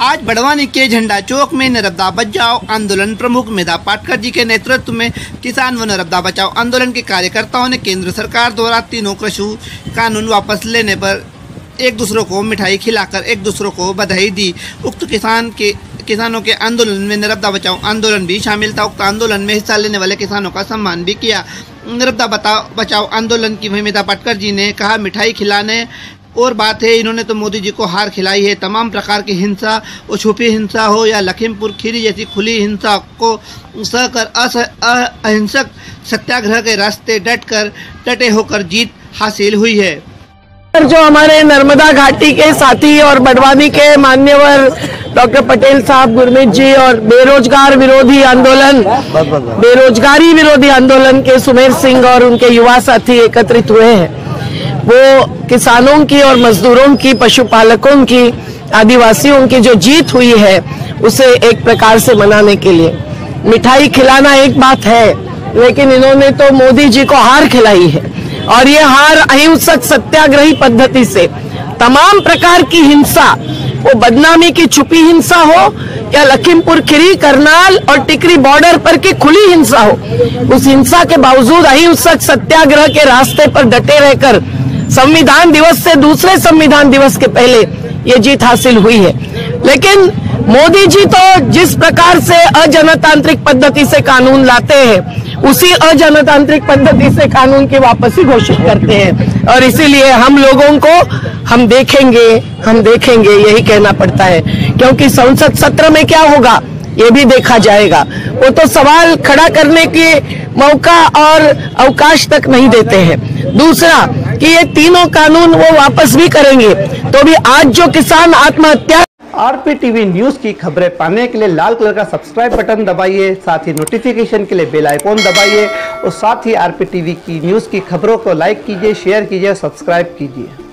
आज बड़वानी के झंडा चौक में नर्मदा बचाओ आंदोलन प्रमुख मेधा पाटकर जी के नेतृत्व में किसान व नर्मदा बचाओ आंदोलन के कार्यकर्ताओं ने केंद्र सरकार द्वारा तीनों कृषि कानून वापस लेने पर एक दूसरों को मिठाई खिलाकर एक दूसरों को बधाई दी। उक्त किसान के, किसानों के आंदोलन में नर्मदा बचाओ आंदोलन भी शामिल था। उक्त आंदोलन में हिस्सा लेने वाले किसानों का सम्मान भी किया। नर्मदा बचाओ आंदोलन की मेधा पाटकर जी ने कहा, मिठाई खिलाने और बात है इन्होंने तो मोदी जी को हार खिलाई है। तमाम प्रकार की हिंसा वो छुपी हिंसा हो या लखीमपुर खीरी जैसी खुली हिंसा को सहकर अहिंसक सत्याग्रह के रास्ते डट कर डटे होकर जीत हासिल हुई है। जो हमारे नर्मदा घाटी के साथी और बड़वानी के मान्यवर डॉक्टर पटेल साहब गुरमीत जी और बेरोजगार विरोधी आंदोलन बेरोजगारी विरोधी आंदोलन के सुमेर सिंह और उनके युवा साथी एकत्रित हुए हैं। वो किसानों की और मजदूरों की, पशुपालकों की, आदिवासियों की जो जीत हुई है, उसे एक प्रकार से मनाने के लिए। मिठाई खिलाना एक बात है, लेकिन इन्होंने तो मोदी जी को हार खिलाई है। और ये हार अहिंसक सत्याग्रही पद्धति से तमाम प्रकार की हिंसा, वो बदनामी की छुपी हिंसा हो, या लखीमपुर खीरी, करनाल और टिकरी बॉर्डर पर की खुली हिंसा हो, उस हिंसा के बावजूद अहिंसक सत्याग्रह के रास्ते पर डटे रहकर संविधान दिवस से दूसरे संविधान दिवस के पहले ये जीत हासिल हुई है। लेकिन मोदी जी तो जिस प्रकार से अजनतांत्रिक पद्धति से कानून लाते हैं, उसी अजनतांत्रिक पद्धति से कानून की वापसी घोषित करते हैं। और इसीलिए हम लोगों को हम देखेंगे हम देखेंगे, यही कहना पड़ता है। क्योंकि संसद सत्र में क्या होगा, ये भी देखा जाएगा। वो तो सवाल खड़ा करने के मौका और अवकाश तक नहीं देते हैं। दूसरा कि ये तीनों कानून वो वापस भी करेंगे। तो भी आज जो किसान आत्महत्या आरपी टीवी न्यूज़ की खबरें पाने के लिए लाल कलर का सब्सक्राइब बटन दबाइए, साथ ही नोटिफिकेशन के लिए बेल आइकॉन दबाइए, और साथ ही आरपी टीवी की न्यूज़ की खबरों को लाइक कीजिए शेयर कीजिए सब्सक्राइब कीजिए।